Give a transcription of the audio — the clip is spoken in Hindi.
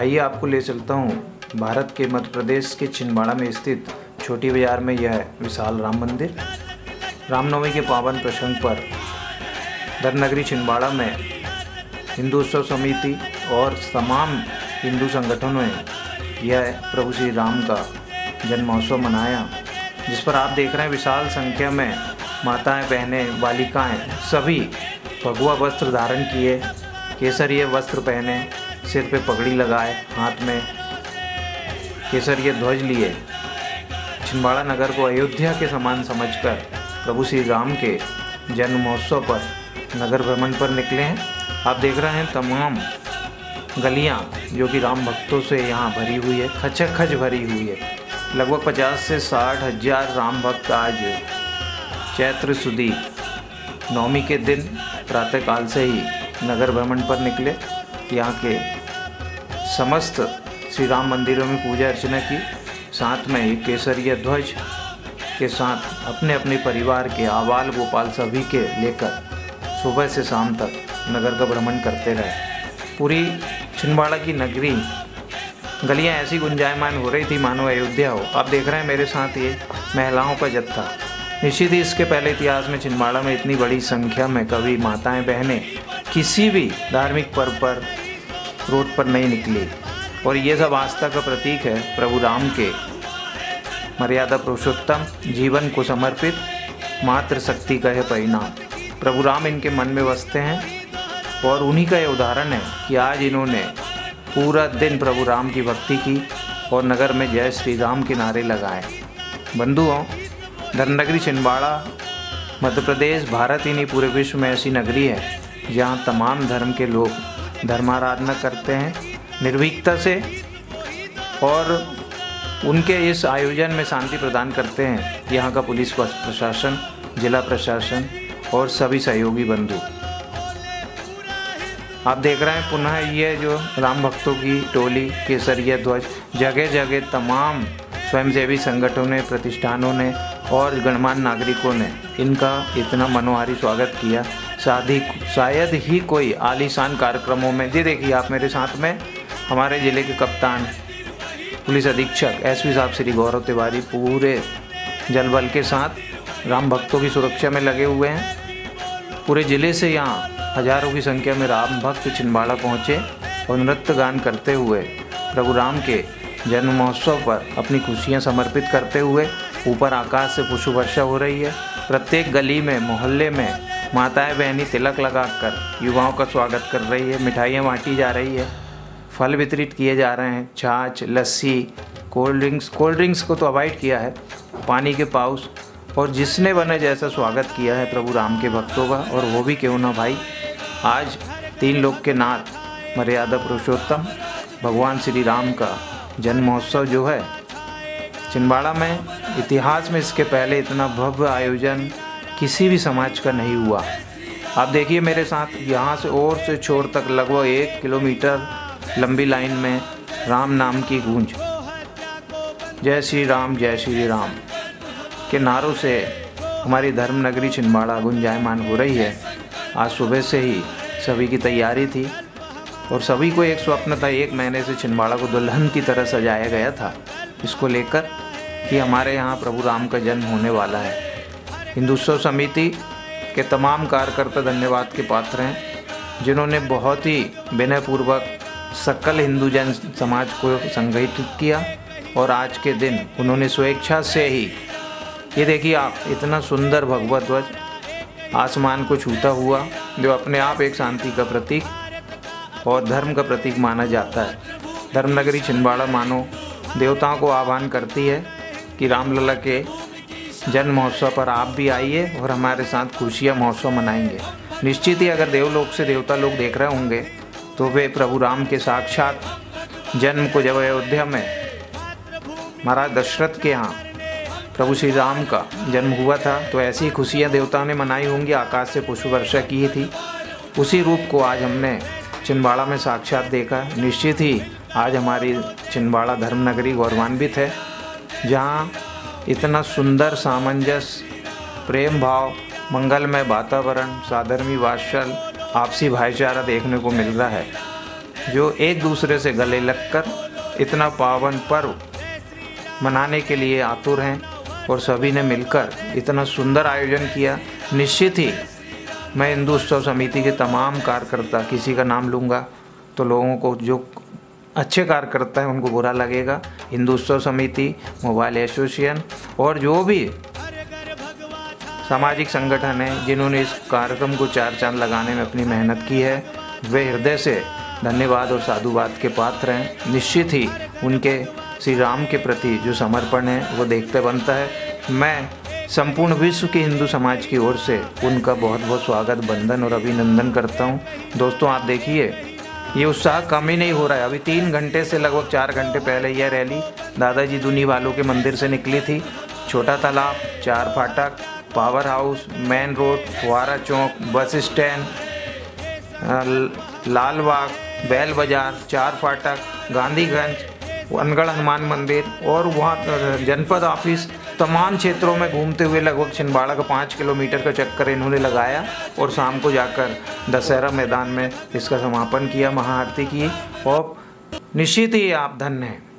आइए आपको ले चलता हूँ। भारत के मध्य प्रदेश के छिंदवाड़ा में स्थित छोटी बाज़ार में यह विशाल राम मंदिर। रामनवमी के पावन प्रसंग पर धर्मनगरी छिंदवाड़ा में हिंदू उत्सव समिति और तमाम हिंदू संगठनों ने यह प्रभु श्री राम का जन्मोत्सव मनाया, जिस पर आप देख रहे हैं विशाल संख्या में माताएँ, बहनें, बालिकाएँ सभी भगवा वस्त्र धारण किए केसरिय वस्त्र पहने सिर पे पगड़ी लगाए, हाथ में केसरिय ध्वज लिए। छिंदवाड़ा नगर को अयोध्या के समान समझकर प्रभु श्री राम के जन्म महोत्सव पर नगर भ्रमण पर निकले हैं। आप देख रहे हैं तमाम गलियाँ जो कि राम भक्तों से यहाँ भरी हुई है खच भरी हुई है। लगभग 50 से साठ हज़ार राम भक्त आज चैत्र सुदी नवमी के दिन प्रातःकाल से ही नगर भ्रमण पर निकले। यहाँ के समस्त श्री राम मंदिरों में पूजा अर्चना की, साथ में ही केसरिया ध्वज के साथ अपने अपने परिवार के आवाल गोपाल सभी के लेकर सुबह से शाम तक नगर का भ्रमण करते रहे। पूरी छिंदवाड़ा की नगरी गलियाँ ऐसी गुंजायमान हो रही थी मानो अयोध्या हो। आप देख रहे हैं मेरे साथ ये महिलाओं का जत्था। निश्चित ही इसके पहले इतिहास में छिंदवाड़ा में इतनी बड़ी संख्या में कभी माताएँ, बहनें किसी भी धार्मिक पर्व पर रोड पर नहीं निकली। और ये सब आस्था का प्रतीक है प्रभु राम के। मर्यादा पुरुषोत्तम, जीवन को समर्पित, मात्र शक्ति का है परिणाम। प्रभु राम इनके मन में बसते हैं और उन्हीं का ये उदाहरण है कि आज इन्होंने पूरा दिन प्रभु राम की भक्ति की और नगर में जय श्री राम के नारे लगाए। बंधुओं धर्मनगरी छिंदवाड़ा, मध्य प्रदेश, भारत ही नहीं पूरे विश्व में ऐसी नगरी है जहाँ तमाम धर्म के लोग धर्माराधना करते हैं, निर्भीकता से, और उनके इस आयोजन में शांति प्रदान करते हैं। यहाँ का पुलिस प्रशासन, जिला प्रशासन और सभी सहयोगी बंधु। आप देख रहे हैं, पुनः ये जो राम भक्तों की टोली, केसरिया ध्वज जगह जगह तमाम स्वयंसेवी संगठनों ने, प्रतिष्ठानों ने और गणमान्य नागरिकों ने इनका इतना मनोहारी स्वागत किया। शादी, शायद ही कोई आलीशान कार्यक्रमों में। जी देखिए, आप मेरे साथ में, हमारे ज़िले के कप्तान, पुलिस अधीक्षक एसपी साहब श्री गौरव तिवारी पूरे जल बल के साथ राम भक्तों की सुरक्षा में लगे हुए हैं। पूरे ज़िले से यहाँ हज़ारों की संख्या में राम भक्त छिंदवाड़ा पहुँचे और नृत्य गान करते हुए, प्रभु राम के जन्म महोत्सव पर अपनी खुशियाँ समर्पित करते हुए ऊपर आकाश से पुष्प वर्षा हो रही है। प्रत्येक गली में, मोहल्ले में माताएँ बहनी तिलक लगाकर युवाओं का स्वागत कर रही है, मिठाइयाँ बांटी जा रही है, फल वितरित किए जा रहे हैं, छाछ, लस्सी, कोल्ड ड्रिंक्स कोल्ड ड्रिंक्स को तो अवॉइड किया है, पानी के पाउस और जिसने बने जैसा स्वागत किया है प्रभु राम के भक्तों का, और वो भी क्यों ना भाई। आज तीन लोग के नाथ, मर्यादा पुरुषोत्तम, भगवान श्री राम का जन्म महोत्सव जो है, छिंदवाड़ा में इतिहास में इसके पहले इतना भव्य आयोजन किसी भी समाज का नहीं हुआ। आप देखिए मेरे साथ, यहाँ से और से छोर तक लगभग एक किलोमीटर लंबी लाइन में राम नाम की गूंज। जय श्री राम, जय श्री राम। के नारों से हमारी धर्म नगरी छिंदवाड़ा गुंजायमान हो रही है। आज सुबह से ही सभी की तैयारी थी और सभी को एक स्वप्न था, एक महीने से छिंदवाड़ा को दुल्हन की तरह सजाया गया था। इसको लेकर कि हमारे यहाँ प्रभु राम का जन्म होने वाला है। हिंदुत्व समिति के तमाम कार्यकर्ता धन्यवाद के पात्र हैं, जिन्होंने बहुत ही विनयपूर्वक सकल हिंदू जन समाज को संगठित किया और आज के दिन उन्होंने स्वेच्छा से ही, ये देखिए आप, इतना सुंदर भगवत ध्वज आसमान को छूता हुआ, जो अपने आप एक शांति का प्रतीक और धर्म का प्रतीक माना जाता है। धर्मनगरी छिंदवाड़ा मानो देवताओं को आह्वान करती है कि रामलला के जन्म महोत्सव पर आप भी आइए और हमारे साथ खुशियाँ महोत्सव मनाएँगे। निश्चित ही अगर देवलोक से देवता लोग देख रहे होंगे तो वे प्रभु राम के साक्षात जन्म को जब अयोध्या में महाराज दशरथ के यहाँ प्रभु श्री राम का जन्म हुआ था तो ऐसी खुशियाँ देवताओं ने मनाई होंगी, आकाश से पुष्प वर्षा की थी। उसी रूप को आज हमने छिंदवाड़ा में साक्षात देखा। निश्चित ही आज हमारी छिंदवाड़ा धर्म नगरी गौरवान्वित है, जहाँ इतना सुंदर, सामंजस्य, प्रेम भाव, मंगलमय वातावरण, साधर्मी वात्सल आपसी भाईचारा देखने को मिल रहा है, जो एक दूसरे से गले लगकर इतना पावन पर्व मनाने के लिए आतुर हैं और सभी ने मिलकर इतना सुंदर आयोजन किया। निश्चित ही मैं हिंदू उत्सव समिति के तमाम कार्यकर्ता किसी का नाम लूँगा तो लोगों को जो अच्छे कार्य करता है, उनको बुरा लगेगा। हिंदू उत्सव समिति, मोबाइल एसोसिएशन और जो भी सामाजिक संगठन है, जिन्होंने इस कार्यक्रम को चार चाँद लगाने में अपनी मेहनत की है, वे हृदय से धन्यवाद और साधुवाद के पात्र हैं। निश्चित ही उनके श्री राम के प्रति जो समर्पण है, वो देखते बनता है। मैं संपूर्ण विश्व के हिंदू समाज की ओर से उनका बहुत बहुत स्वागत, बंधन और अभिनंदन करता हूँ। दोस्तों, आप देखिए ये उत्साह कम ही नहीं हो रहा है। अभी तीन घंटे से लगभग चार घंटे पहले यह रैली दादाजी दुनी वालों के मंदिर से निकली थी। Chhota Talab, Char Phatak power house main road Fuara Chowk bus stand लाल बाग, बैल बाज़ार, चार फाटक, गांधीगंज वनगढ़ हनुमान मंदिर और वहाँ जनपद ऑफ़िस, तमाम क्षेत्रों में घूमते हुए लगभग छिंदवाड़ा का पाँच किलोमीटर का चक्कर इन्होंने लगाया और शाम को जाकर दशहरा मैदान में इसका समापन किया, महाआरती की। और निश्चित ही आप धन्य हैं।